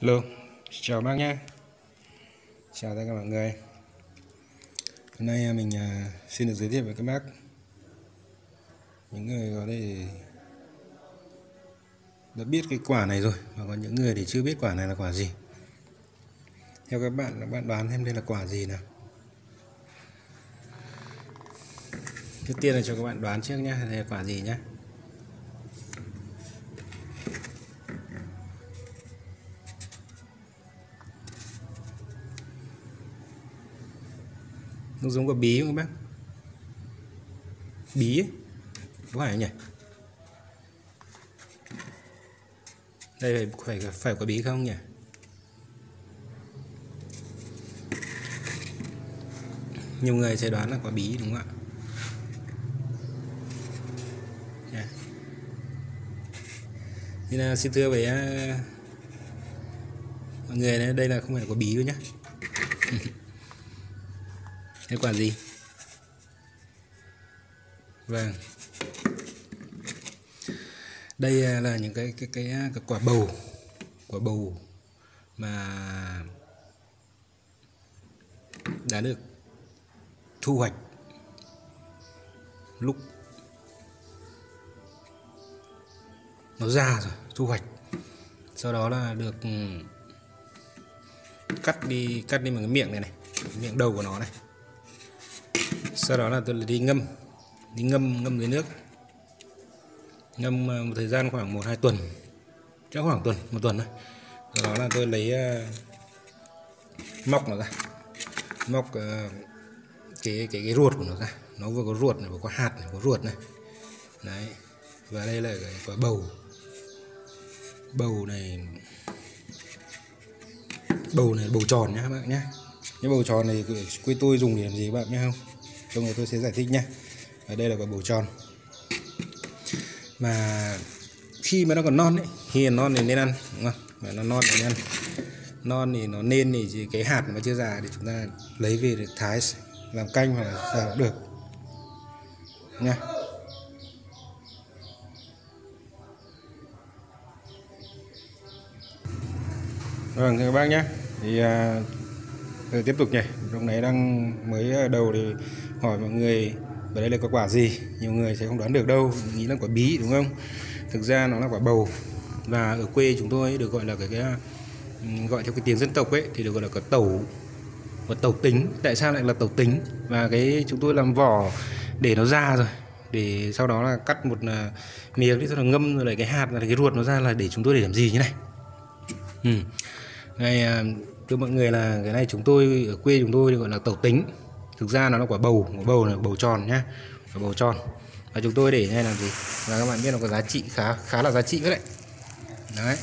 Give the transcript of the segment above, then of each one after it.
Hello, chào bác nhé Chào tất cả mọi người. Hôm nay à, mình à, xin được giới thiệu với các bác. Những người có thể đã biết cái quả này rồi Và có những người thì chưa biết quả này là quả gì. Theo các bạn, các bạn đoán xem đây là quả gì nào. Trước tiên là cho các bạn đoán trước nhé, đây là quả gì nhé nó giống quả bí không các bác? Bí ấy. Có phải không nhỉ? Đây phải phải phải quả bí không nhỉ? Nhiều người sẽ đoán là quả bí, đúng không ạ? Dạ. Nên là xin thưa với à, mọi người đây là không phải có quả bí đâu nhé cái quả gì? Vâng. Đây à, là những cái cái cái, à, cái quả bầu, quả bầu mà đã được thu hoạch lúc nó già rồi, thu hoạch. Sau đó là được ừ, cắt đi cắt đi bằng cái miệng này này, miệng đầu của nó này sau đó là tôi đi ngâm đi ngâm ngâm dưới nước. Ngâm ờ, một thời gian khoảng một hai tuần. Chắc khoảng tuần một tuần thôi. Sau đó là tôi lấy uh, móc nó ra. Móc uh, cái cái cái ruột của nó ra. Nó vừa có ruột này vừa có hạt này có ruột này. Đấy. Và đây là cái quả bầu. Bầu này bầu này bầu tròn nhá các bạn nhá, cái bầu tròn này quê tôi dùng để làm gì các bạn biết không? Cho người tôi sẽ giải thích nhé ở đây là quả bầu tròn. Mà khi mà nó còn non ấy khi non thì nên ăn đúng không? Mà nó non thì nên ăn. Non thì nó nên thì cái hạt mà chưa già thì chúng ta lấy về để thái làm canh hoặc là xào cũng được. Nha vâng thưa các bác nhé thì à, rồi tiếp tục nhỉ. Lúc nãy đang mới ờ, đầu thì hỏi mọi người ở đây là quả quả gì. Nhiều người sẽ không đoán được đâu. Nghĩ là quả bí đúng không? Thực ra nó là quả bầu. Và ở quê chúng tôi được gọi là cái, cái ừ, gọi theo cái tiếng dân tộc ấy thì được gọi là quả tẩu quả tẩu tính. Tại sao lại là tẩu tính? Và cái chúng tôi làm vỏ để nó ra rồi. Để sau đó là cắt một ờ, miếng đi sau đó ngâm rồi lại cái hạt là cái ruột nó ra là để chúng tôi để làm gì như này. Ừ. này ờ, thưa mọi người là cái này chúng tôi, ở quê chúng tôi gọi là tẩu tính. Thực ra nó là quả bầu quả bầu là bầu tròn nhá, quả bầu tròn. Và chúng tôi để này làm gì? Là các bạn biết nó có giá trị, khá khá là giá trị đấy đấy.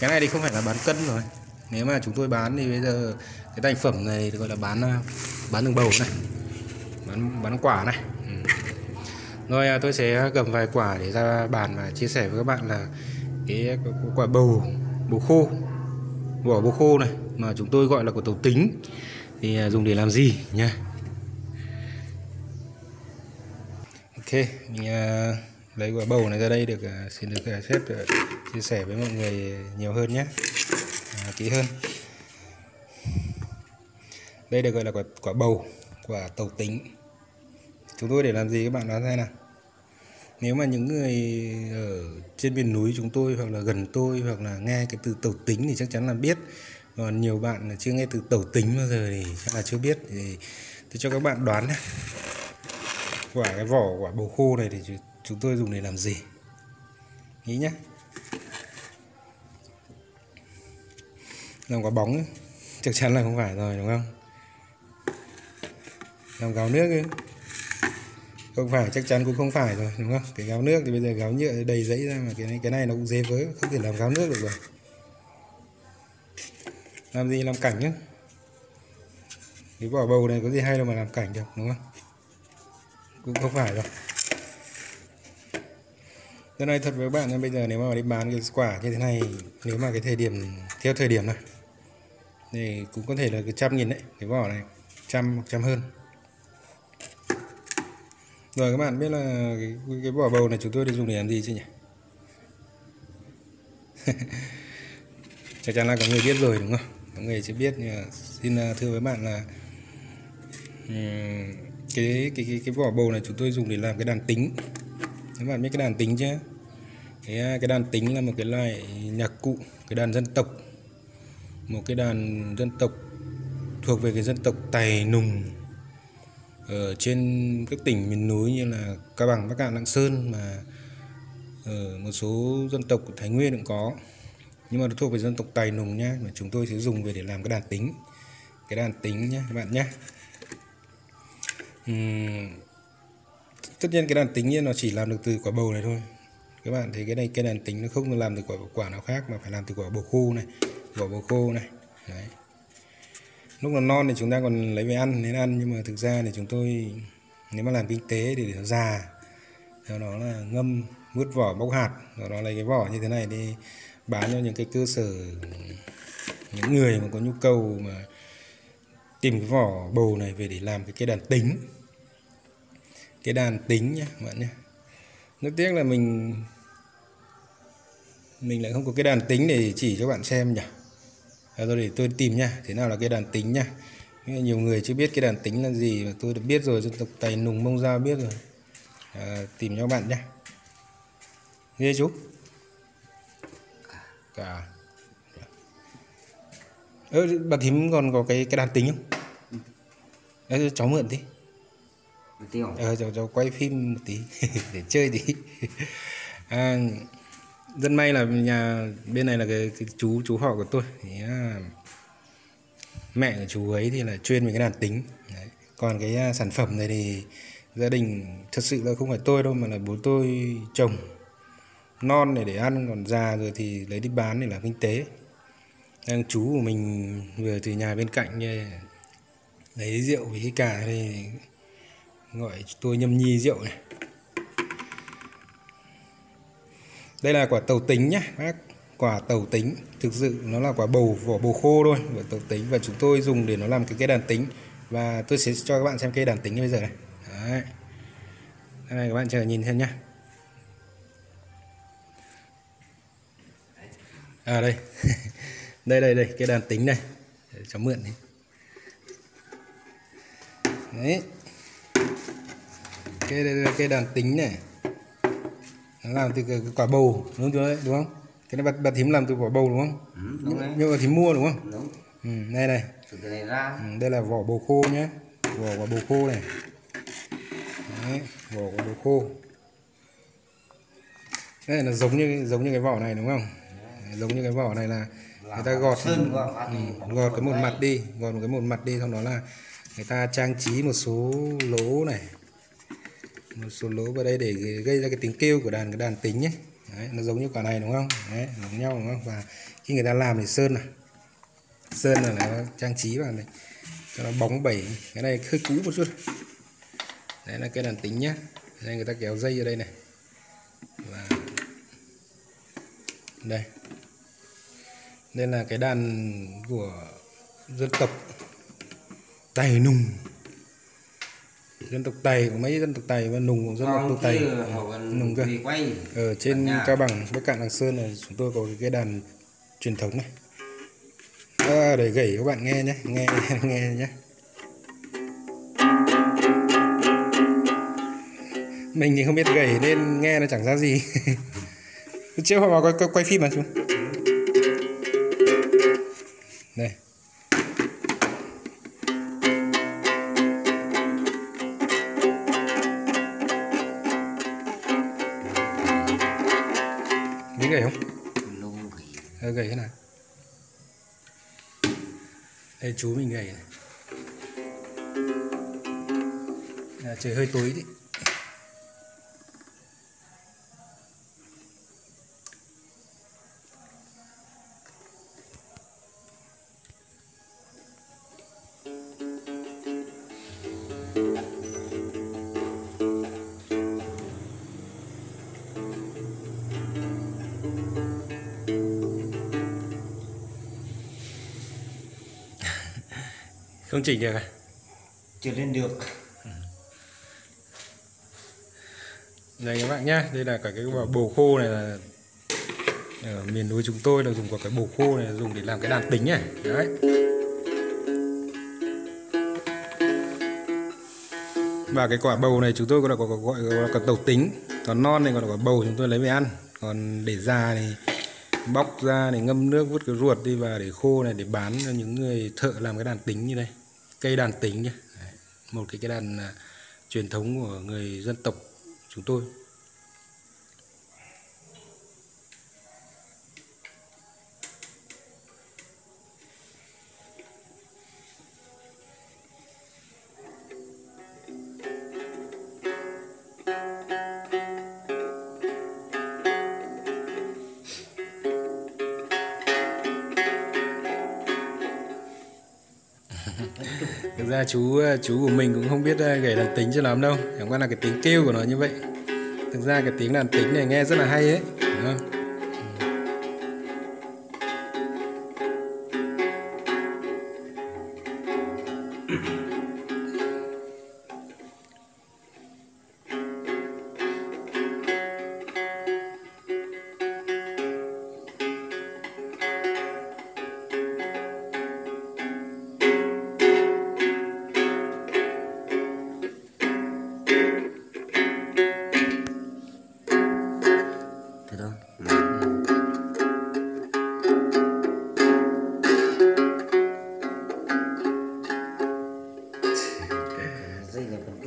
Cái này thì không phải là bán cân rồi. Nếu mà chúng tôi bán thì bây giờ cái thành phẩm này gọi là bán à, bán đường bầu này. Bán bán quả này. Ừ. rồi à, tôi sẽ cầm vài quả để ra bàn và chia sẻ với các bạn là cái quả bầu bầu khô. Vỏ bầu khô này mà chúng tôi gọi là của tàu tính. Thì à, dùng để làm gì nha ok mình à, lấy quả bầu này ra đây được à, xin được phép chia sẻ với mọi người nhiều hơn nhé. À, kỹ hơn. Đây được gọi là quả, quả bầu quả tàu tính. Chúng tôi để làm gì các bạn đoán xem nào? Nếu mà những người ở trên miền núi chúng tôi hoặc là gần tôi hoặc là nghe cái từ tàu tính thì chắc chắn là biết. Còn nhiều bạn chưa nghe từ tàu tính bao giờ thì chắc là chưa biết. Thì tôi cho các bạn đoán nhé quả cái vỏ, quả bầu khô này thì chúng tôi dùng để làm gì? Nghĩ nhé làm quả bóng ấy. chắc chắn là không phải rồi, đúng không? Làm gáo nước ấy không phải, chắc chắn cũng không phải rồi, đúng không? Cái gáo nước thì bây giờ gáo nhựa đầy giấy ra mà cái này cái này nó cũng dễ với không thể làm gáo nước được rồi. Làm gì? Làm cảnh nhá. Cái vỏ bầu này có gì hay đâu mà làm cảnh được, đúng không? Cũng không phải rồi Thế này thật với các bạn bây giờ nếu mà đi bán cái quả như thế này, nếu mà cái thời điểm, theo thời điểm này, thì cũng có thể là cái trăm nghìn đấy, cái vỏ này, trăm hoặc trăm hơn rồi các bạn biết là cái, cái vỏ bầu này chúng tôi được dùng để làm gì chứ nhỉ? chắc chắn là có người biết rồi đúng không? Có người chưa biết nhưng xin à, thưa với bạn là cái cái cái cái vỏ bầu này chúng tôi dùng để làm cái đàn tính. Các bạn biết cái đàn tính chưa? Cái à, cái đàn tính là một cái loại nhạc cụ cái đàn dân tộc. Một cái đàn dân tộc thuộc về cái dân tộc Tài Nùng ở trên các tỉnh miền núi như là Cao Bằng, Bắc Cạn, Lạng Sơn mà ở một số dân tộc của Thái Nguyên cũng có. Nhưng mà nó thuộc về dân tộc Tài Nùng nhá mà chúng tôi sẽ dùng về để làm cái đàn tính. Cái đàn tính nhá các bạn nhé uhm, tất nhiên cái đàn tính nó chỉ làm được từ quả bầu này thôi. Các bạn thấy cái này cái đàn tính nó không làm từ quả quả nào khác mà phải làm từ quả bầu khô này quả bầu khô này. Đấy lúc nó non thì chúng ta còn lấy về ăn, nên ăn. Nhưng mà thực ra thì chúng tôi, nếu mà làm kinh tế thì để nó già, sau đó là ngâm, vứt vỏ, bóc hạt, sau đó lấy cái vỏ như thế này đi bán cho những cái cơ sở, những người mà có nhu cầu mà tìm cái vỏ bầu này về để làm cái cây đàn tính. Cái đàn tính nhá các bạn nhé rất tiếc là mình mình lại không có cái đàn tính để chỉ cho bạn xem nhỉ à, rồi để tôi tìm nha thế nào là cái đàn tính nha. Nhiều người chưa biết cái đàn tính là gì mà tôi đã biết rồi dân tộc tài nùng mông giao biết rồi. À, tìm cho bạn nhá ghê chú. Cả. Ơ bà thím còn có cái cái đàn tính không? Ê, cháu mượn tí. Ờ cháu, cháu quay phim một tí để chơi tí. À, rất may là nhà bên này là cái, cái chú chú họ của tôi. Thì à, mẹ của chú ấy thì là chuyên về cái đàn tính. Đấy. còn cái à, sản phẩm này thì gia đình thật sự là không phải tôi đâu mà là bố tôi trồng non để để ăn còn già rồi thì lấy đi bán để làm kinh tế. Đang chú của mình vừa từ nhà bên cạnh như lấy rượu với cái cà thì gọi tôi nhâm nhi rượu này. Đây là quả tàu tính nhé bác. Quả tàu tính. Thực sự nó là quả bầu, vỏ bầu khô thôi, quả tàu tính. Và chúng tôi dùng để nó làm cái cây đàn tính. Và tôi sẽ cho các bạn xem cây đàn tính bây giờ này. Đấy. Đây này, các bạn chờ nhìn xem nhá. À đây. Đây đây đây cái đàn tính này. Để cháu mượn đi. Đấy. Cái đây là cái đàn tính này nó làm từ cái, cái quả bầu đúng chưa đấy đúng không? Cái này bà, bà thím làm từ quả bầu đúng không? Ừ, Đúng đấy. Nhưng mà thím mua đúng không? Đúng. Ừ, đây này. Từ cái này ra. Ừ, đây là vỏ bầu khô nhé. Vỏ quả bầu khô này. Đấy, vỏ quả bầu khô. Đây là giống như giống như cái vỏ này đúng không? Giống như cái vỏ này là người ta gọt Sơn ừ, gọt cái một mặt đi gọt một cái một mặt đi xong đó là người ta trang trí một số lỗ này một số lỗ vào đây để gây ra cái tiếng kêu của đàn cái đàn tính nhé, đấy, nó giống như quả này đúng không? Đấy giống nhau đúng không? Và khi người ta làm thì sơn này sơn là nó trang trí vào này cho nó bóng bẩy. Cái này hơi cũ một chút. Đấy là cái đàn tính nhá. Đây người ta kéo dây ở đây này. Và đây. Đây là cái đàn của dân tộc Tài Nùng dân tộc Tày của mấy dân tộc Tày và Nùng của dân tộc Còn Tày. Nùng cơ. ở trên. Cao Bằng Bắc Cạn Lạng Sơn này chúng tôi có cái đàn truyền thống này. À, để gảy các bạn nghe nhé nghe nghe nhé. Mình thì không biết gảy nên nghe nó chẳng ra gì. Họ vào quay, quay phim mà chú. Đây gầy thế này, đây chú mình gầy này. À, trời hơi tối đi. Không chỉnh được à? Chưa lên được. Đây các bạn nhá đây là cả cái quả bồ khô này là ở miền núi chúng tôi là dùng quả cái bầu khô này dùng để làm cái đàn tính này. Đấy. Và cái quả bầu này chúng tôi gọi là quả, quả, gọi là quả tàu tính. Còn non này gọi là quả bầu chúng tôi lấy về ăn. Còn để già thì bóc ra để ngâm nước vứt cái ruột đi và để khô này để bán cho những người thợ làm cái đàn tính như đây cây đàn tính nhé. Một cái cái đàn à, truyền thống của người dân tộc chúng tôi. Ra chú ờ, chú của mình cũng không biết ờ, gảy đàn tính cho lắm đâu. Chẳng qua là cái tiếng kêu của nó như vậy. Thực ra cái tiếng đàn tính này nghe rất là hay ấy, đúng không?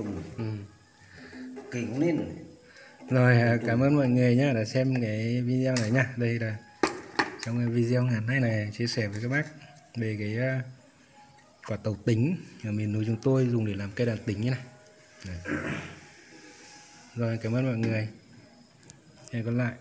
Cùng ừ. kỳ cũng nên rồi Rồi à, cảm ơn mọi người nhé đã xem cái video này nhá. Đây là trong cái video ngắn này này chia sẻ với các bác về cái à, quả tàu tính ở miền núi chúng tôi dùng để làm cây đàn tính như này. Đấy. Rồi cảm ơn mọi người. Hẹn gặp lại.